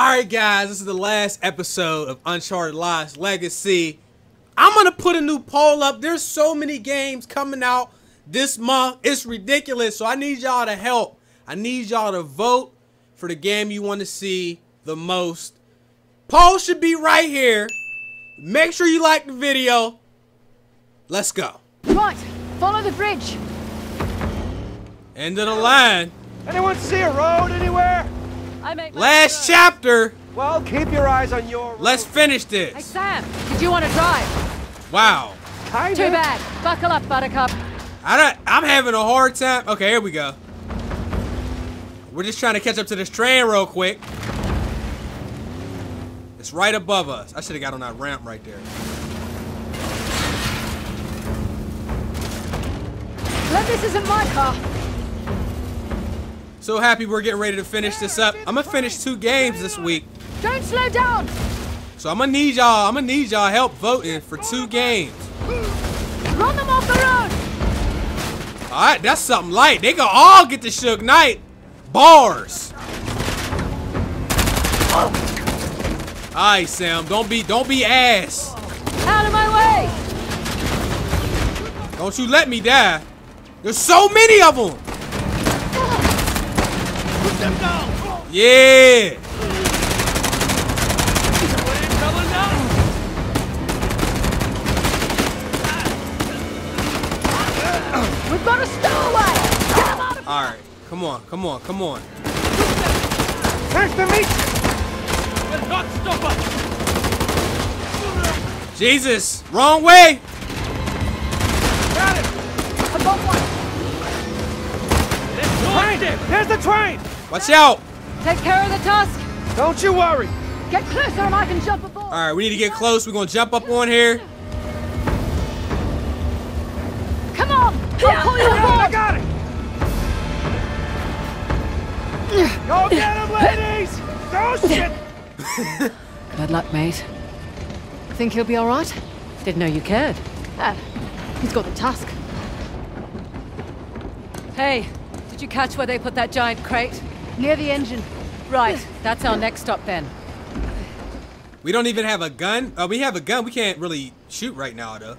Alright guys, this is the last episode of Uncharted Lost Legacy. I'm gonna put a new poll up. There's so many games coming out this month. It's ridiculous. So I need y'all to help. I need y'all to vote for the game you want to see the most. Poll should be right here. Make sure you like the video. Let's go. Right, follow the bridge. End of the line. Anyone see a road anywhere? I make my Last chapter. Well, keep your eyes on your road. Let's finish this. Hey. Sam, did you want to drive? Wow. Kinda. Too bad. Buckle up, Buttercup. I don't, I'm having a hard time. Okay, here we go. We're just trying to catch up to this train real quick. It's right above us. I should have got on that ramp right there. Glad this isn't my car. So happy we're getting ready to finish this up. I'm gonna finish two games this week. Don't slow down. So I'm gonna need y'all, I'm gonna need y'all help voting for two games. Run them off the road. Alright, that's something light. They gonna all get the Suge Knight. Bars. Alright, Sam, don't be don't be ass. Out of my way. Don't you let me die. There's so many of them. Yeah. We've got a stowaway. Get them out of All right. Come on. Come on. Come on. Nice to meet Jesus. Wrong way. Got it. I got one. Train. There's the train. Watch out. Take care of the tusk. Don't you worry. Get closer and I can jump aboard. All right. We need to get close. We're going to jump up on here. Come on. I'll pull you aboard! I got it. Go get him, ladies. Oh shit. Good luck, mate. Think he'll be all right? Didn't know you cared. Ah, he's got the tusk. Hey, did you catch where they put that giant crate? Near the engine. Right, that's our next stop then. We don't even have a gun. Oh, we have a gun. We can't really shoot right now, though.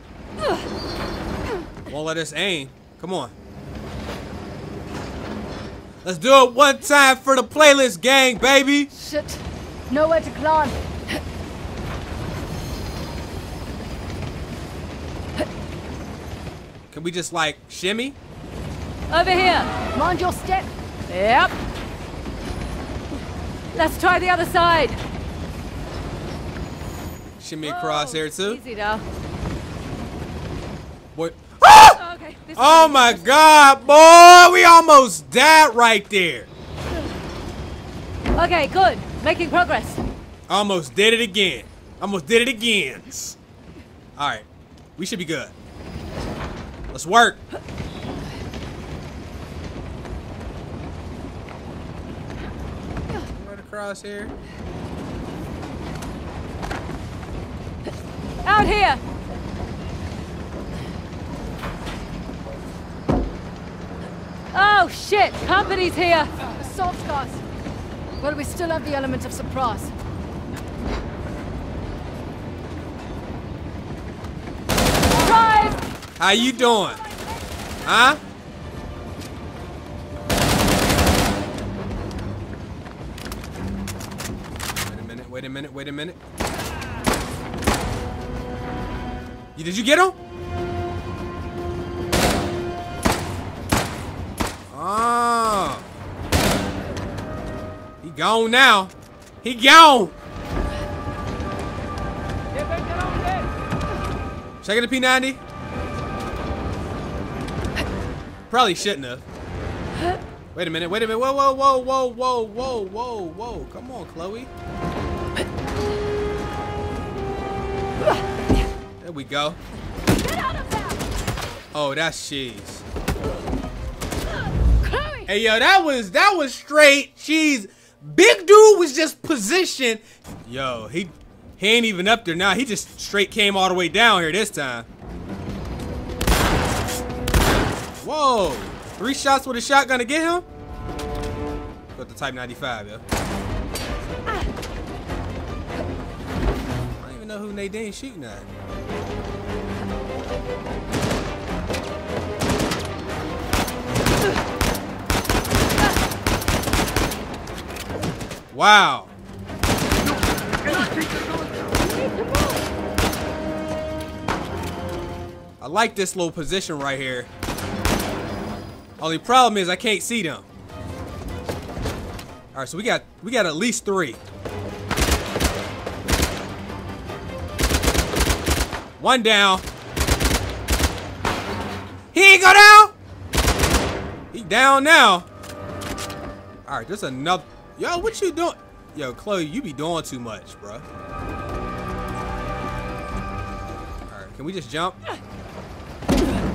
Won't let us aim. Come on. Let's do it one time for the playlist gang, baby. Shit. Nowhere to climb. Can we just like shimmy? Over here. Mind your step. Yep. Let's try the other side. Shimmy across here too. Easy now. Boy. Ah! Okay. This Oh my god, boy! We almost died right there. Okay, good. Making progress. Almost did it again. Almost did it again. Alright. We should be good. Let's work. Across here. Out here. Oh shit! Company's here. Assault cars. Well, we still have the element of surprise. Drive. How you doing? Huh? Minute, wait a minute, did you get him? Oh. He gone now. He gone. It the P90. Probably shouldn't have. Wait a minute, wait a minute. Whoa, whoa, whoa, whoa, whoa, whoa, whoa, whoa. Come on, Chloe. There we go. Get out of there. Oh, that's cheese. Chloe. Hey yo, that was that was straight cheese. Big dude was just positioned. Yo, he he ain't even up there now. He just straight came all the way down here this time. Whoa. Three shots with a shotgun to get him? Got the Type 95, yo. who Nadine shooting at. Wow. I like this little position right here. Only problem is I can't see them. All right, so we got we got at least three. One down. He ain't go down. He down now. All right, there's another. Yo, what you doing? Yo, Chloe, you be doing too much, bro. All right, can we just jump?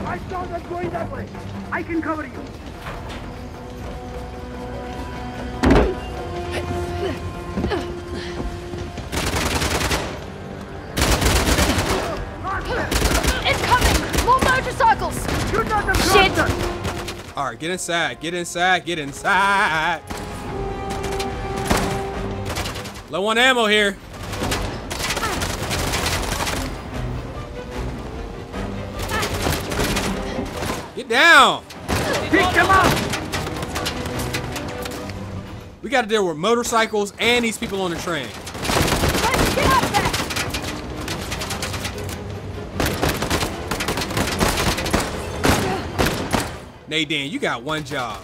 I saw them going that way. I can cover you. Incoming! More motorcycles! Shoot at them, Shit. All right, get inside. Get inside. Get inside. Low on ammo here. Get down. Pick them up. We got to deal with motorcycles and these people on the train. Let's get up there! Nadine, you got one job.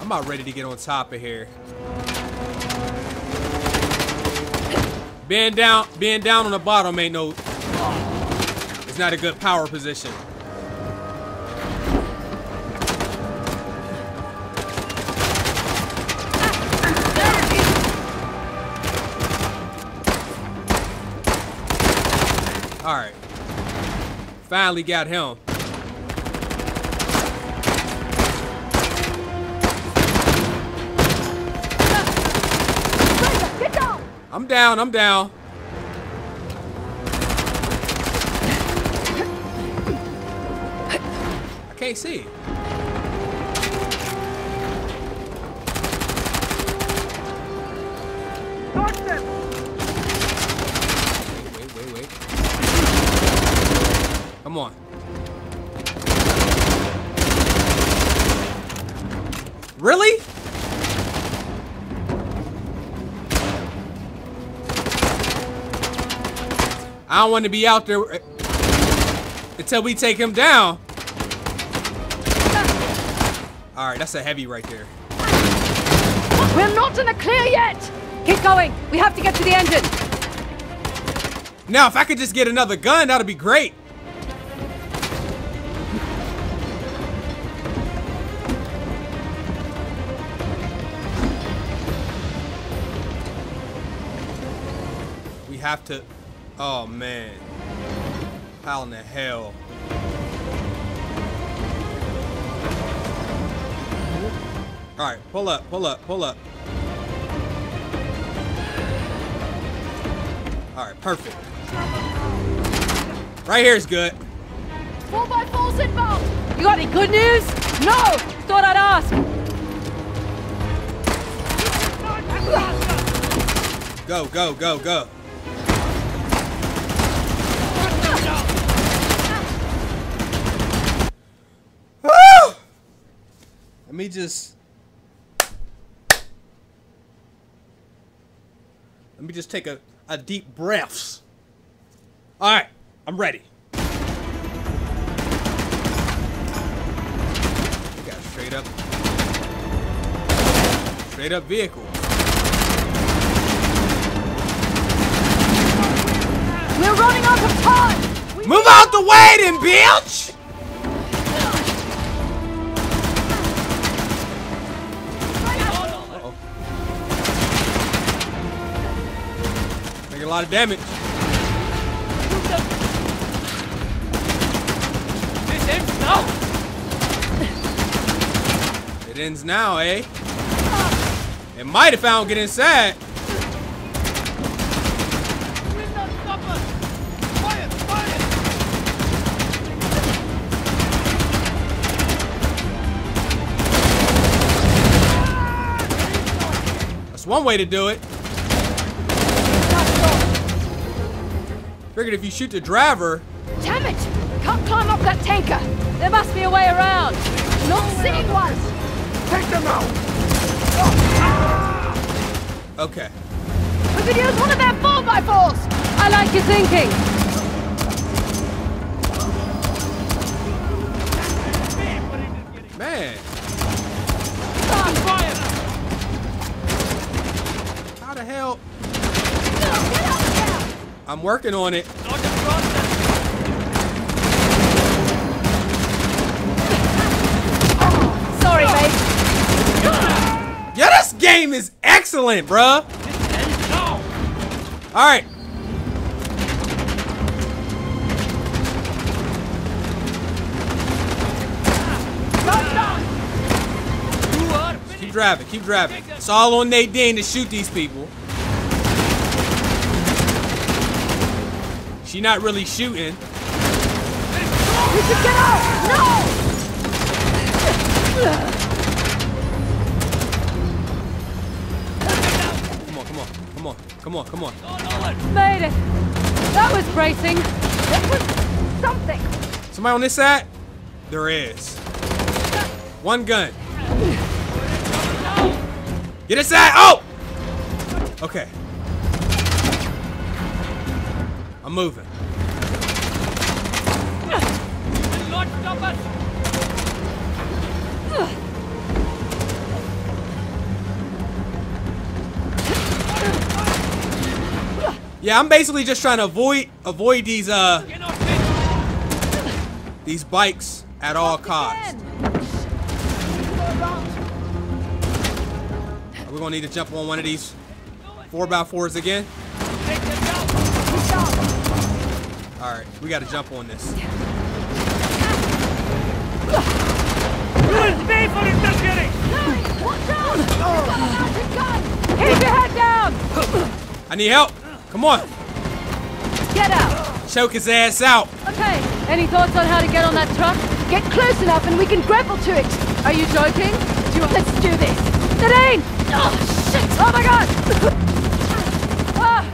I'm about ready to get on top of here. Being down, being down on the bottom ain't no. It's not a good power position. All right. Finally got him. I'm down. I'm down. I can't see. Come on. Really? I don't want to be out there uh, until we take him down. All right, that's a heavy right there. We're not in the clear yet! Keep going! We have to get to the engine! Now, if I could just get another gun, that'd be great. We have to. Oh man. How in the hell? All right, pull up, pull up, pull up. All right, perfect. Right here is good. Four by fours inbound! You got any good news? No! Thought I'd ask! Go, go, go, go. Let me just. Let me just take a, a deep breaths. All right, I'm ready. We got a straight up, straight up vehicle. We're running out of time! Move out the way, then, bitch! A lot of damage. This ends now. It ends now, eh? It might have found get inside. Will not stop us. Quiet, quiet. one way to do it. Figured if you shoot the driver, Damn it! Can't climb up that tanker. There must be a way around. Not seeing one. Take them out! okay. We could use one of their four by fours. I like your thinking. I'm working on it. Sorry, mate. Yeah, this game is excellent, bruh. All right. Keep driving, keep driving. It's all on Nadine to shoot these people. She not really shooting. We should get out. No. Come on, come on, come on, come on, come on. Made it. That was bracing. That was something. Somebody on this side? There is. One gun. Get inside. Oh! Okay. I'm moving. Yeah, I'm basically just trying to avoid avoid these uh these bikes at all costs. We're gonna need to jump on one of these four by fours again. All right, we got to jump on this. Watch out! Got a mounted gun! Keep your head down! I need help. Come on, Get out! choke his ass out. Okay, any thoughts on how to get on that truck? Get close enough and we can grapple to it! Are you joking? Do you Let's do this! Nadine! Oh, shit! Oh my god! ah!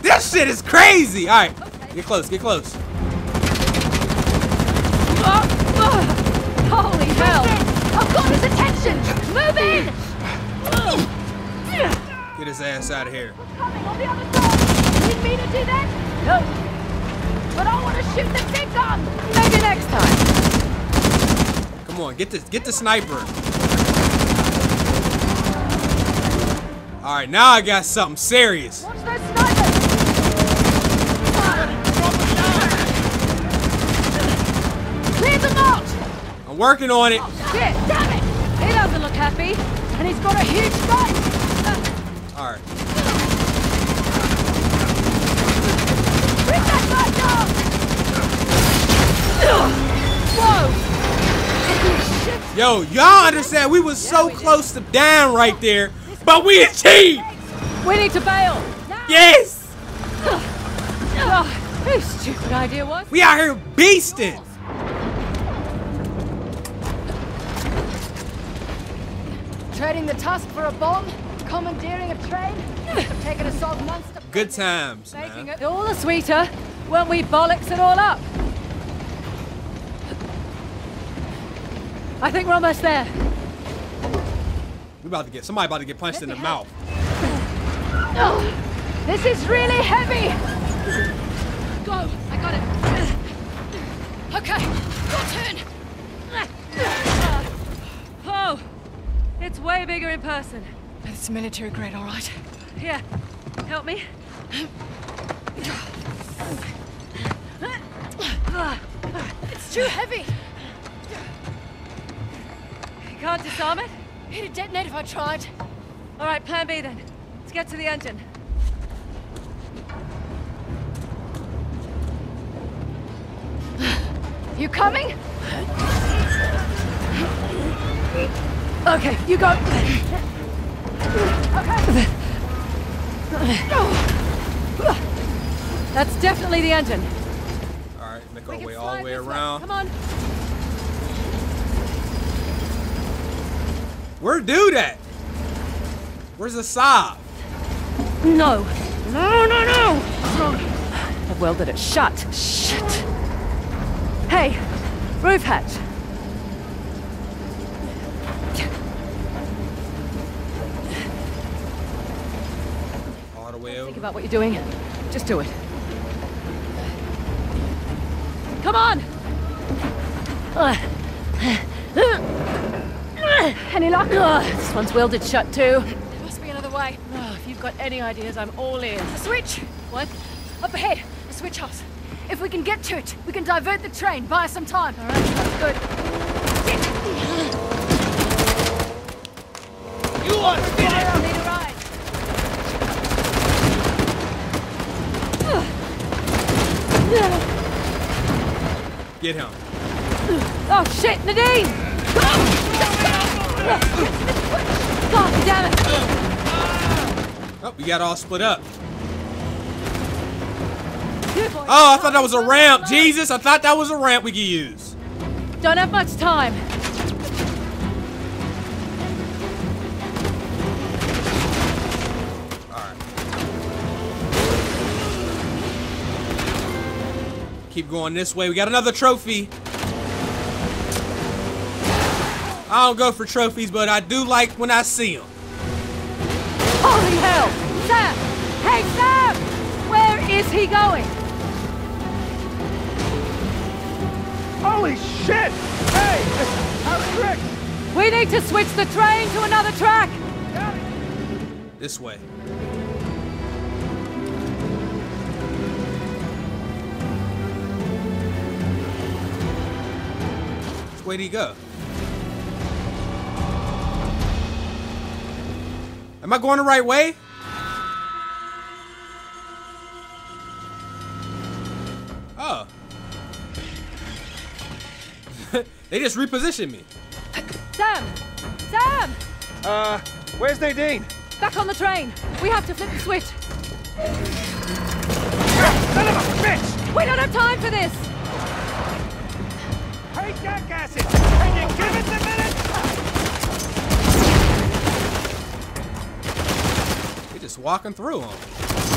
This shit is crazy. All right, get close, get close. Ah, ah. Holy hell! I've got his attention! Move in! Get his ass out of here. Coming on the other side! Need me to do that? No. But I want to shoot the big gun! Maybe next time. Come on, get the get the sniper. All right, now I got something serious. Watch those snipers! Clear them out! I'm working on it. Oh, shit, damn it! He doesn't look happy, and he's got a huge gun! All right. Bring that gun down! Whoa! Yo, y'all understand we was so close to down right there, but we achieved. We need to bail! Now! Yes. Oh, stupid idea was? We out here beasting. Trading the tusk for a bomb? Commandeering a train? Taking a salt monster? Good times, Making man. it all the sweeter when we bollocks it all up. I think we're almost there. We about to get somebody about to get punched in the mouth. Oh, this is really heavy. Go, I got it. Okay, your turn. Oh, it's way bigger in person. It's a military grade, all right. Here, help me. It's too heavy. You can't disarm it? It'd detonate if I tried. All right, plan B then. Let's get to the engine. You coming? Okay, you go. Okay. That's definitely the engine. All right, make We our way all the way this around. Come on. Where do that? Where's the saw? No. No, no, no! I've welded it shut. Shit. Hey, roof hatch. All the way Think over. About what you're doing. Just do it. Come on! Any luck? this one's welded shut too. There must be another way. Oh, if you've got any ideas, I'm all in. A switch! What? Up ahead, the switch house. If we can get to it, we can divert the train, buy us some time. All right, that's good. You are Fire, I'll need a ride. Get him. Oh shit, Nadine! God damn it! Oh, we got all split up. Oh, I thought that was a ramp. Jesus, I thought that was a ramp we could use. Don't have much time. Keep going this way. We got another trophy. I don't go for trophies, but I do like when I see them. Holy hell! Sam! Hey, Sam! Where is he going? Holy shit! Hey! How's Rick? We need to switch the train to another track! This way. Which way did he go? Am I going the right way? Oh. they just repositioned me. Sam! Sam! Uh, where's Nadine? Back on the train! We have to flip the switch! Son of a bitch! We don't have time for this! Hey, jackasses! Can you give us a minute? We're just walking through them.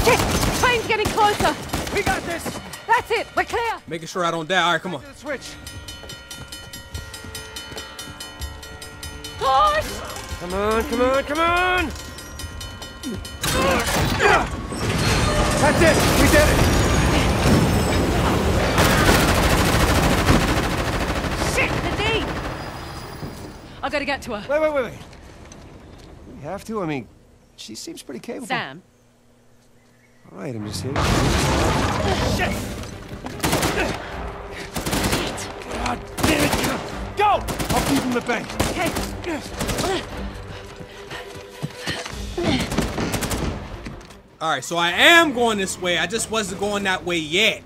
Shit! Train's getting closer! We got this! That's it! We're clear! Making sure I don't die. All right, come on. Switch. Push! Come on, come on, come on! That's it! We did it! Shit! Nadine! I gotta get to her. Wait, wait, wait, wait. We have to? I mean, she seems pretty capable. Sam, All right, I'm just here. Shit! God damn it! Go! I'll keep him the bank. Okay. All right, so I am going this way. I just wasn't going that way yet.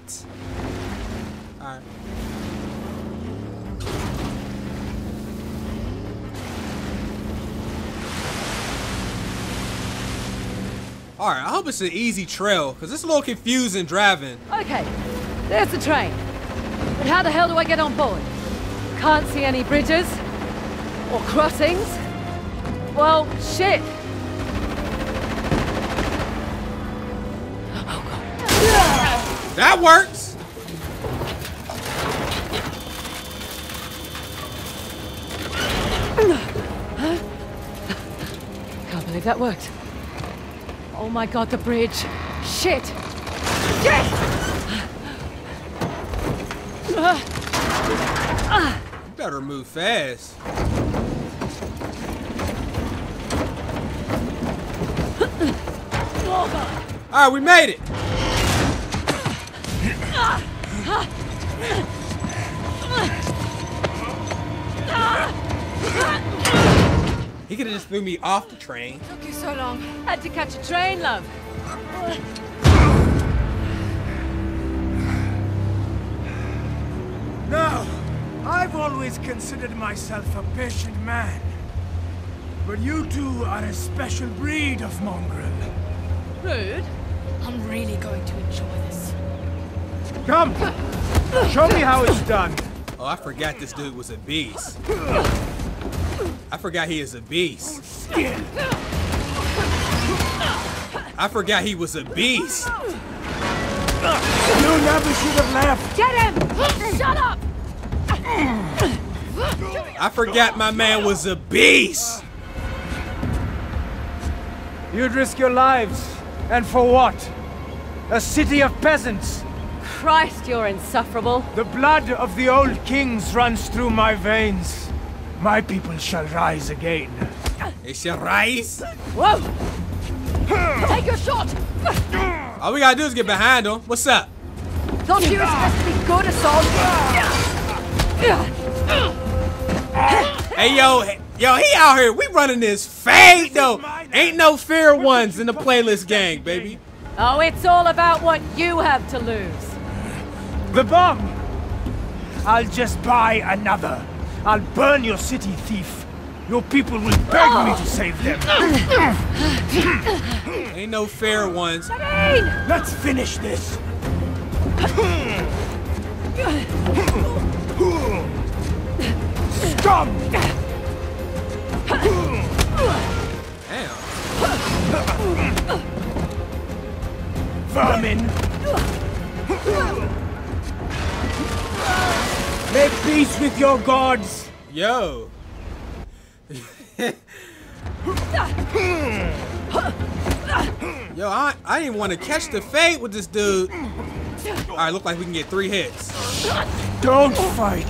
All right, I hope it's an easy trail because it's a little confusing driving. okay, there's the train. But how the hell do I get on board? Can't see any bridges or crossings. Well, shit. Oh, that works. Can't believe that worked. Oh my god, the bridge. Shit. Shit! You better move fast. All right, we made it. He could have just threw me off the train. It Took you so long. Had to catch a train, love. Now, I've always considered myself a patient man. But you two are a special breed of mongrel. Rude. I'm really going to enjoy this. Come! Show me how it's done. Oh, I forgot this dude was a beast. I forgot he is a beast. I forgot he was a beast. You never should have left. Get him! Shut up! I forgot my man was a beast. You'd risk your lives. And for what? A city of peasants. Christ, you're insufferable. The blood of the old kings runs through my veins. My people shall rise again. They shall rise? Whoa! Take your shot! All we gotta do is get behind him. What's up? Thought you were supposed to be good, Assault. Hey yo, hey- yo, he out here. We running this fade though. Ain't no fair ones in the playlist gang, baby. Oh, it's all about what you have to lose. The bomb! I'll just buy another. I'll burn your city, thief. Your people will beg me to save them. Ain't no fair ones. Let's finish this. Scum! Damn. Vermin! Make peace with your gods! Yo. Yo, I, I didn't want to catch the fade with this dude. All right, look like we can get three hits. Don't fight!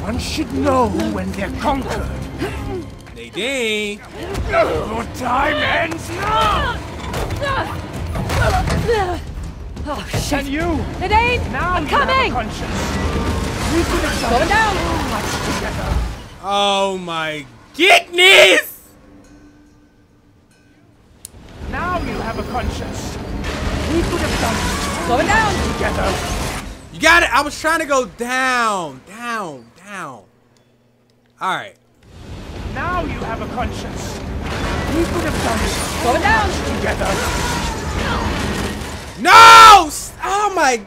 One should know when they're conquered. Nadine. Your time ends now! Oh, shit. And shit. you! Nadine, Now I'm you have a coming! Going down! so much together. Oh my goodness! Now you have a conscience. We could have done Going down! together. You got it. I was trying to go down, down, down. All right. Now you have a conscience. We could have done so Going down! together. No! Oh my.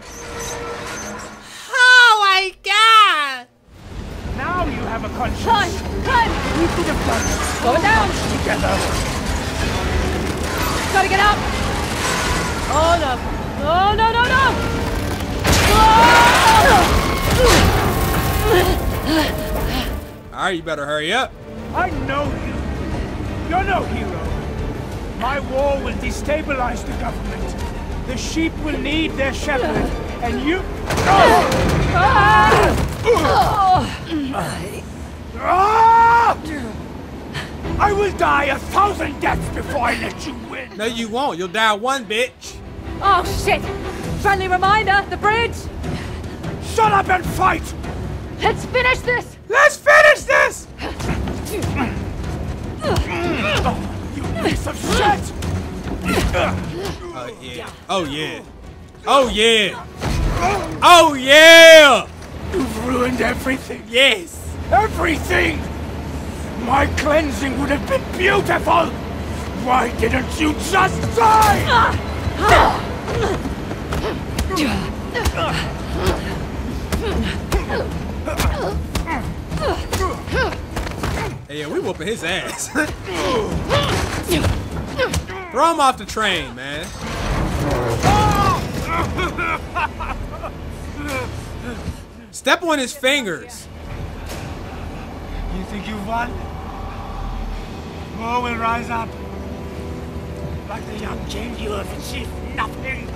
Oh my god! Now you have a Climb! conscience. Climb! We could have done so Going down! together. Gotta get up! Oh no! Oh no no no! All right, you better hurry up. I know you. You're no hero. My war will destabilize the government. The sheep will need their shepherd, and you. Ah! Ah! I will die a thousand deaths before I let you win. No, you won't. You'll die one, bitch. Oh shit! Friendly reminder, the bridge! Shut up and fight! Let's finish this! Let's finish this. You piece of shit! Oh yeah. Oh yeah. Oh yeah. Oh yeah. You've ruined everything. Yes. Everything! My cleansing would have been beautiful! Why didn't you just die? Hey, yeah, we whooping his ass. Throw him off the train, man. Step on his fingers. You think you've won? More will rise up. Like the young king, you have achieved nothing.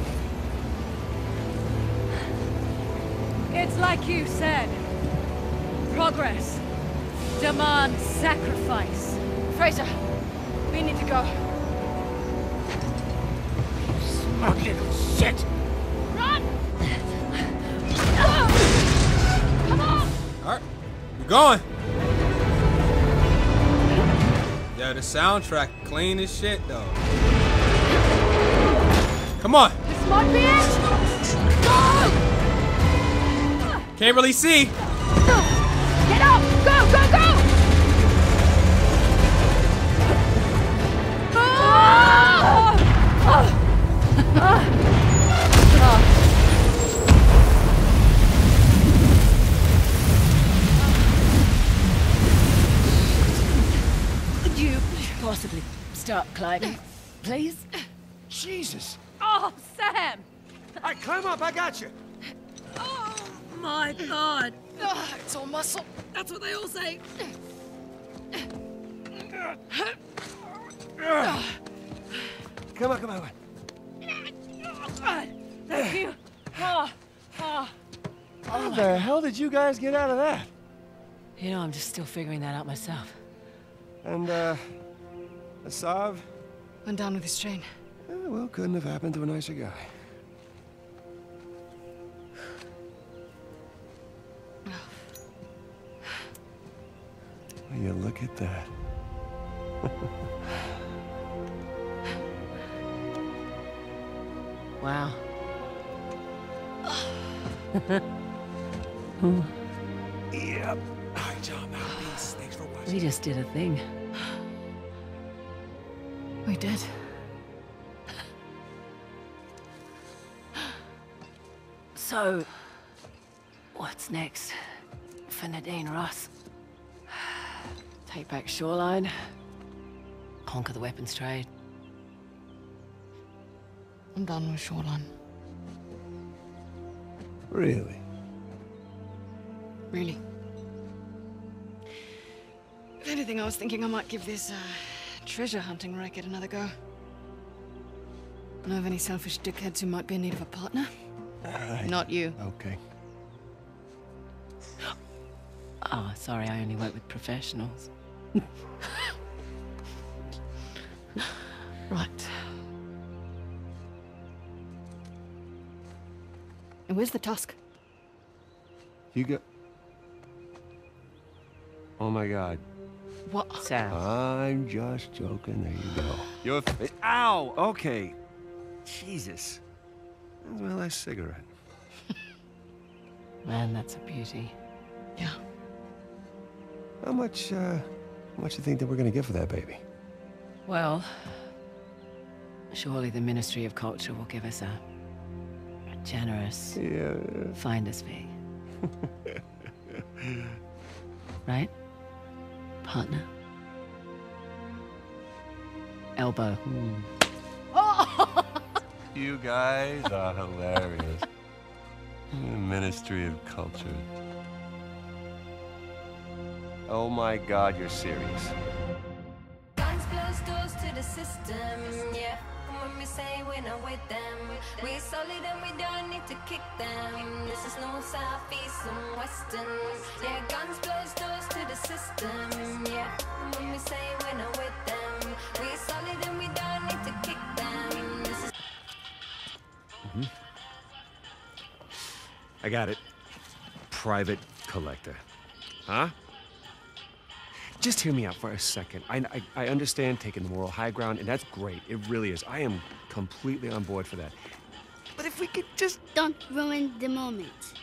It's like you said. Progress demands sacrifice. Frazer, we need to go. Smug little shit! Run! No! Come on! All right, we're going. Yo, the soundtrack clean as shit though. Come on. This might be it! Go! Can't really see. Get up! Go, go, go! Could you possibly start climbing, please? Jesus! Oh, Sam! All right, climb up. I got you. Oh, my God. Ah, it's all muscle. That's what they all say. Come on, come on. Thank you. Oh, oh. How the hell did you guys get out of that? You know, I'm just still figuring that out myself. And, uh, Asav? Went down with his train. Eh, well, couldn't have happened to a nicer guy. Will you look at that? Wow. Yep. All right, John. Thanks for watching. We just did a thing. So, what's next for Nadine Ross? Take back Shoreline, conquer the weapons trade. I'm done with Shoreline. Really? Really. If anything, I was thinking I might give this uh, treasure hunting racket another go. Know of any selfish dickheads who might be in need of a partner? Not you. Okay. Oh, sorry, I only work with professionals. Right. And where's the tusk? You go. Oh my god. What? Sam. I'm just joking. There you go. You're. F- Ow! Okay. Jesus. That's my last cigarette. Man, that's a beauty. Yeah. How much, uh, how much do you think that we're gonna get for that baby? Well, surely the Ministry of Culture will give us a, a generous Yeah. finder's fee. right? Partner? Elbow. Hmm. You guys are hilarious. Ministry of Culture. Oh my god, you're serious. Guns close doors to the system, yeah. When we say we're not with them, we solid and we don't need to kick them. This is no southeast and western, yeah. Guns close doors to the system, yeah. When we say we're not with them, we solid and we don't need to kick them. This is mm-hmm. I got it. Private collector. Huh? Just hear me out for a second. I, I, I understand taking the moral high ground, and that's great. It really is. I am completely on board for that. But if we could just. Don't ruin the moment.